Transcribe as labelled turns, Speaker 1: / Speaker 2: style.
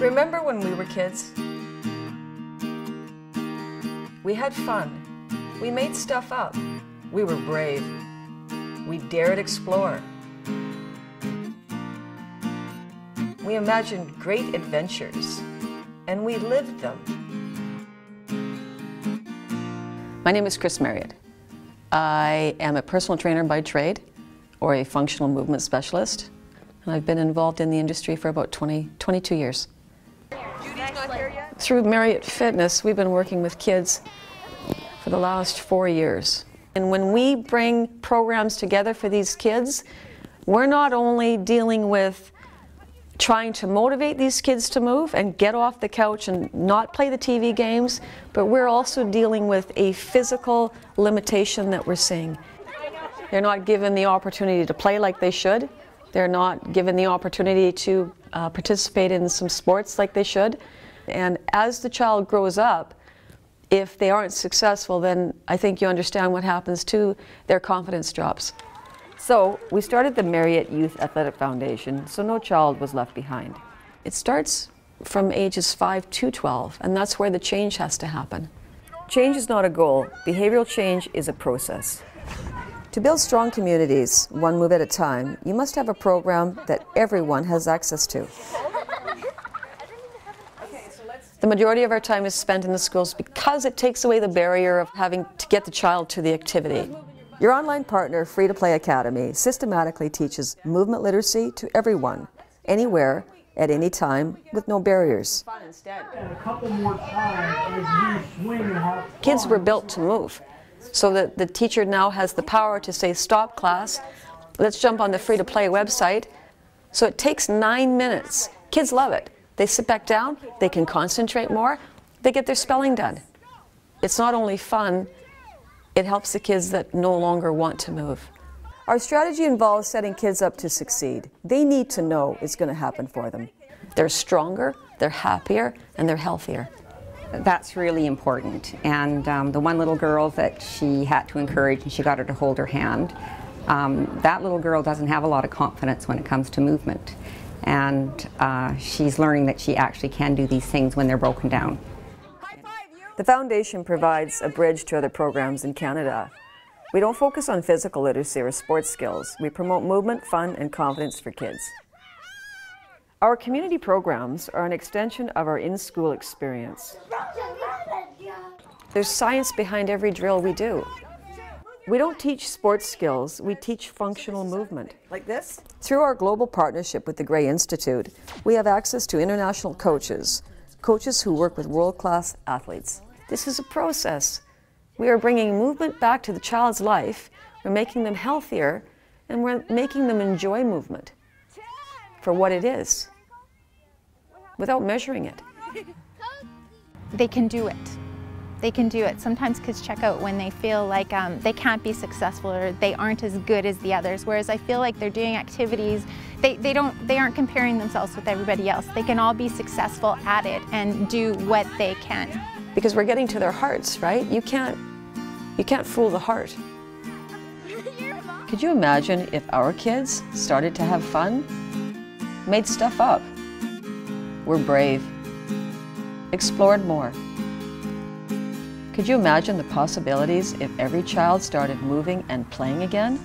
Speaker 1: Remember when we were kids? We had fun. We made stuff up. We were brave. We dared explore. We imagined great adventures, and we lived them.
Speaker 2: My name is Chris Merriott. I am a personal trainer by trade or a functional movement specialist, and I've been involved in the industry for about 20, 22 years. Through Merriott Fitness, we've been working with kids for the last four years. And when we bring programs together for these kids, we're not only dealing with trying to motivate these kids to move and get off the couch and not play the TV games, but we're also dealing with a physical limitation that we're seeing. They're not given the opportunity to play like they should. They're not given the opportunity to uh, participate in some sports like they should. And as the child grows up, if they aren't successful, then I think you understand what happens too. Their confidence drops. So we started the Merriott Youth Athletic Foundation so no child was left behind. It starts from ages 5 to 12, and that's where the change has to happen. Change is not a goal, behavioral change is a process. To build strong communities, one move at a time, you must have a program that everyone has access to. The majority of our time is spent in the schools because it takes away the barrier of having to get the child to the activity. Your online partner, Free to Play Academy, systematically teaches movement literacy to everyone, anywhere, at any time, with no barriers. Kids were built to move, so that the teacher now has the power to say, Stop class, let's jump on the Free to Play website. So it takes nine minutes. Kids love it. They sit back down, they can concentrate more, they get their spelling done. It's not only fun, it helps the kids that no longer want to move. Our strategy involves setting kids up to succeed. They need to know it's going to happen for them. They're stronger, they're happier, and they're healthier.
Speaker 3: That's really important. And um, the one little girl that she had to encourage and she got her to hold her hand, um, that little girl doesn't have a lot of confidence when it comes to movement and uh, she's learning that she actually can do these things when they're broken down.
Speaker 2: The foundation provides a bridge to other programs in Canada. We don't focus on physical literacy or sports skills. We promote movement, fun, and confidence for kids. Our community programs are an extension of our in-school experience. There's science behind every drill we do. We don't teach sports skills, we teach functional movement. Like this? Through our global partnership with the Gray Institute, we have access to international coaches, coaches who work with world-class athletes. This is a process. We are bringing movement back to the child's life, we're making them healthier, and we're making them enjoy movement for what it is, without measuring it.
Speaker 4: They can do it they can do it. Sometimes kids check out when they feel like um, they can't be successful or they aren't as good as the others, whereas I feel like they're doing activities, they, they, don't, they aren't comparing themselves with everybody else. They can all be successful at it and do what they can.
Speaker 2: Because we're getting to their hearts, right? You can't, you can't fool the heart. Could you imagine if our kids started to have fun? Made stuff up. We're brave. Explored more. Could you imagine the possibilities if every child started moving and playing again?